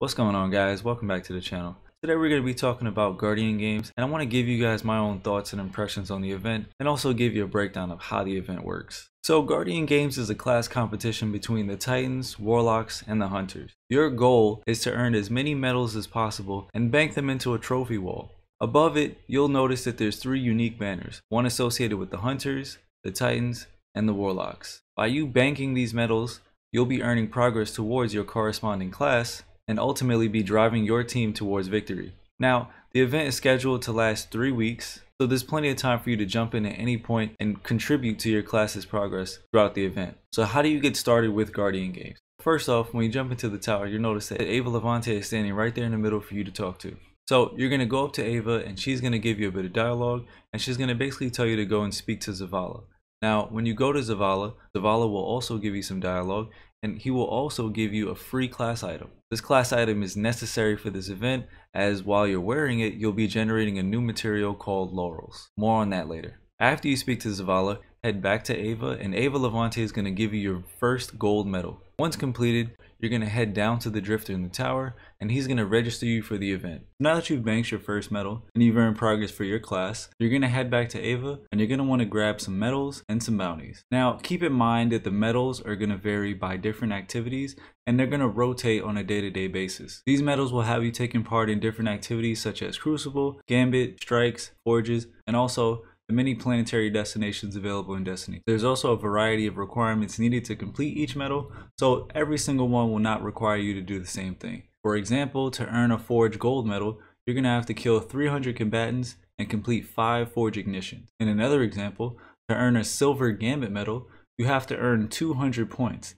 What's going on guys? Welcome back to the channel. Today we're going to be talking about Guardian Games and I want to give you guys my own thoughts and impressions on the event and also give you a breakdown of how the event works. So Guardian Games is a class competition between the Titans, Warlocks, and the Hunters. Your goal is to earn as many medals as possible and bank them into a trophy wall. Above it, you'll notice that there's three unique banners, one associated with the Hunters, the Titans, and the Warlocks. By you banking these medals, you'll be earning progress towards your corresponding class and ultimately be driving your team towards victory. Now, the event is scheduled to last three weeks, so there's plenty of time for you to jump in at any point and contribute to your class's progress throughout the event. So how do you get started with Guardian Games? First off, when you jump into the tower, you'll notice that Ava Levante is standing right there in the middle for you to talk to. So you're going to go up to Ava and she's going to give you a bit of dialogue and she's going to basically tell you to go and speak to Zavala. Now, when you go to Zavala, Zavala will also give you some dialogue and he will also give you a free class item. This class item is necessary for this event as while you're wearing it, you'll be generating a new material called Laurels. More on that later. After you speak to Zavala, head back to Ava and Ava Levante is going to give you your first gold medal. Once completed, you're going to head down to the drifter in the tower and he's going to register you for the event. Now that you've banked your first medal and you've earned progress for your class, you're going to head back to Ava and you're going to want to grab some medals and some bounties. Now keep in mind that the medals are going to vary by different activities and they're going to rotate on a day-to-day -day basis. These medals will have you taking part in different activities such as Crucible, Gambit, Strikes, Forges, and also the many planetary destinations available in Destiny. There's also a variety of requirements needed to complete each medal, so every single one will not require you to do the same thing. For example, to earn a Forge Gold medal, you're going to have to kill 300 combatants and complete 5 Forge ignitions. In another example, to earn a Silver Gambit medal, you have to earn 200 points.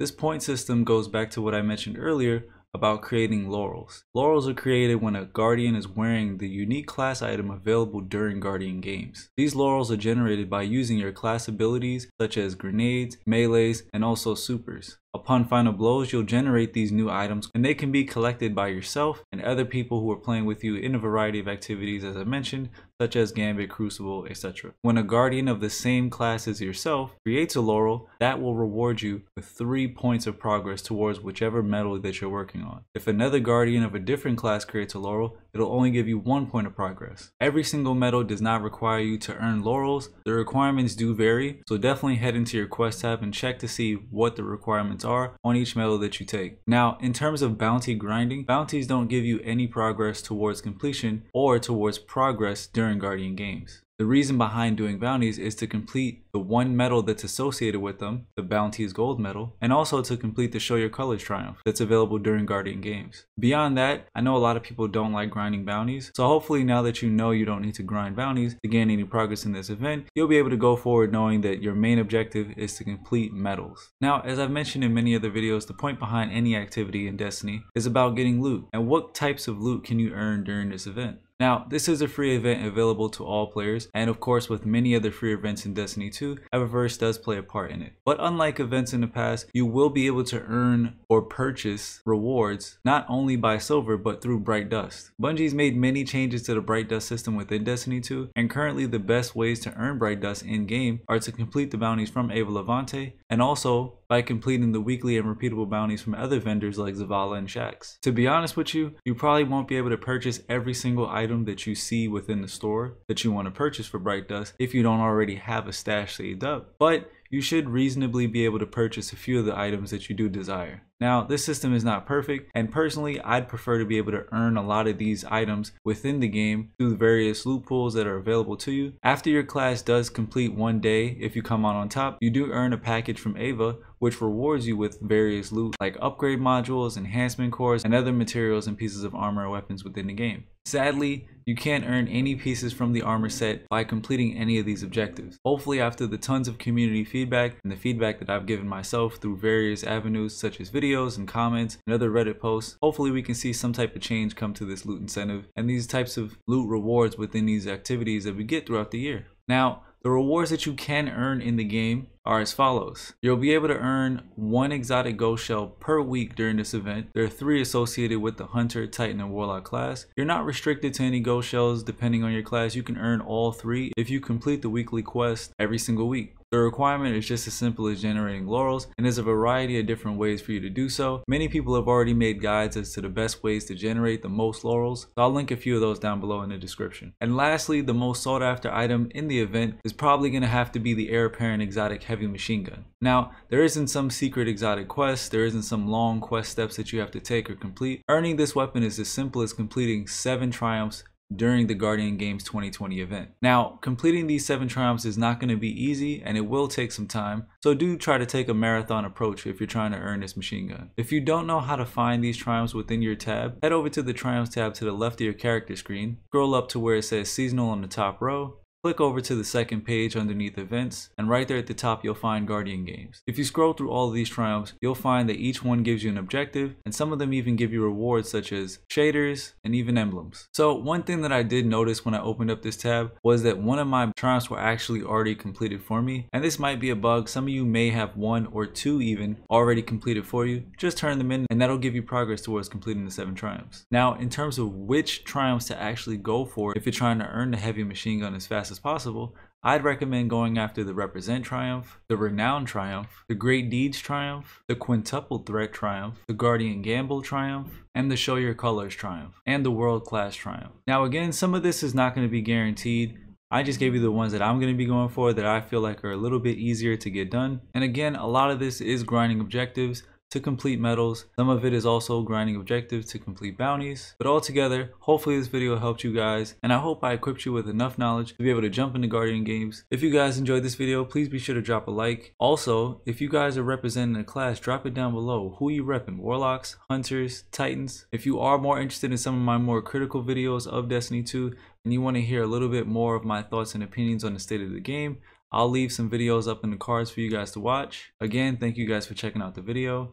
This point system goes back to what I mentioned earlier about creating laurels. Laurels are created when a guardian is wearing the unique class item available during guardian games. These laurels are generated by using your class abilities such as grenades, melees, and also supers. Upon final blows, you'll generate these new items and they can be collected by yourself and other people who are playing with you in a variety of activities as I mentioned, such as Gambit, Crucible, etc. When a guardian of the same class as yourself creates a laurel, that will reward you with 3 points of progress towards whichever medal that you're working on. If another guardian of a different class creates a laurel, it'll only give you 1 point of progress. Every single medal does not require you to earn laurels, the requirements do vary, so definitely head into your quest tab and check to see what the requirements are on each medal that you take. Now, in terms of bounty grinding, bounties don't give you any progress towards completion or towards progress during Guardian games. The reason behind doing bounties is to complete the one medal that's associated with them, the bounty's gold medal, and also to complete the show your colors triumph that's available during Guardian games. Beyond that, I know a lot of people don't like grinding bounties, so hopefully now that you know you don't need to grind bounties to gain any progress in this event, you'll be able to go forward knowing that your main objective is to complete medals. Now, as I've mentioned in many other videos, the point behind any activity in Destiny is about getting loot, and what types of loot can you earn during this event. Now, this is a free event available to all players, and of course with many other free events in Destiny 2, Eververse does play a part in it. But unlike events in the past, you will be able to earn or purchase rewards not only by silver but through Bright Dust. Bungie's made many changes to the Bright Dust system within Destiny 2, and currently the best ways to earn Bright Dust in-game are to complete the bounties from Ava Levante, and also by completing the weekly and repeatable bounties from other vendors like Zavala and Shaxx. To be honest with you, you probably won't be able to purchase every single item that you see within the store that you want to purchase for Bright Dust if you don't already have a stash saved up. But you should reasonably be able to purchase a few of the items that you do desire. Now, this system is not perfect, and personally, I'd prefer to be able to earn a lot of these items within the game through the various loot pools that are available to you. After your class does complete one day, if you come out on top, you do earn a package from Ava, which rewards you with various loot like upgrade modules, enhancement cores, and other materials and pieces of armor or weapons within the game. Sadly, you can't earn any pieces from the armor set by completing any of these objectives. Hopefully after the tons of community feedback and the feedback that I've given myself through various avenues such as videos and comments and other Reddit posts, hopefully we can see some type of change come to this loot incentive and these types of loot rewards within these activities that we get throughout the year. Now, the rewards that you can earn in the game are as follows. You'll be able to earn one exotic ghost shell per week during this event. There are three associated with the Hunter, Titan, and Warlock class. You're not restricted to any ghost shells depending on your class. You can earn all three if you complete the weekly quest every single week. The requirement is just as simple as generating laurels and there's a variety of different ways for you to do so. Many people have already made guides as to the best ways to generate the most laurels, so I'll link a few of those down below in the description. And lastly, the most sought after item in the event is probably going to have to be the heir apparent exotic heavy machine gun. Now, there isn't some secret exotic quest, there isn't some long quest steps that you have to take or complete. Earning this weapon is as simple as completing 7 triumphs during the Guardian Games 2020 event. Now, completing these 7 triumphs is not going to be easy and it will take some time, so do try to take a marathon approach if you're trying to earn this machine gun. If you don't know how to find these triumphs within your tab, head over to the triumphs tab to the left of your character screen, scroll up to where it says seasonal on the top row, Click over to the second page underneath events and right there at the top you'll find Guardian Games. If you scroll through all of these triumphs, you'll find that each one gives you an objective and some of them even give you rewards such as shaders and even emblems. So one thing that I did notice when I opened up this tab was that one of my triumphs were actually already completed for me and this might be a bug. Some of you may have one or two even already completed for you. Just turn them in and that'll give you progress towards completing the seven triumphs. Now in terms of which triumphs to actually go for if you're trying to earn the heavy machine gun as fast as possible, I'd recommend going after the Represent Triumph, the Renown Triumph, the Great Deeds Triumph, the Quintuple Threat Triumph, the Guardian Gamble Triumph, and the Show Your Colors Triumph, and the World Class Triumph. Now again, some of this is not going to be guaranteed. I just gave you the ones that I'm going to be going for that I feel like are a little bit easier to get done. And again, a lot of this is grinding objectives to complete medals. Some of it is also grinding objectives to complete bounties. But altogether, hopefully this video helped you guys and I hope I equipped you with enough knowledge to be able to jump into Guardian games. If you guys enjoyed this video, please be sure to drop a like. Also, if you guys are representing a class, drop it down below. Who you repping? Warlocks, Hunters, Titans? If you are more interested in some of my more critical videos of Destiny 2 and you want to hear a little bit more of my thoughts and opinions on the state of the game, I'll leave some videos up in the cards for you guys to watch. Again, thank you guys for checking out the video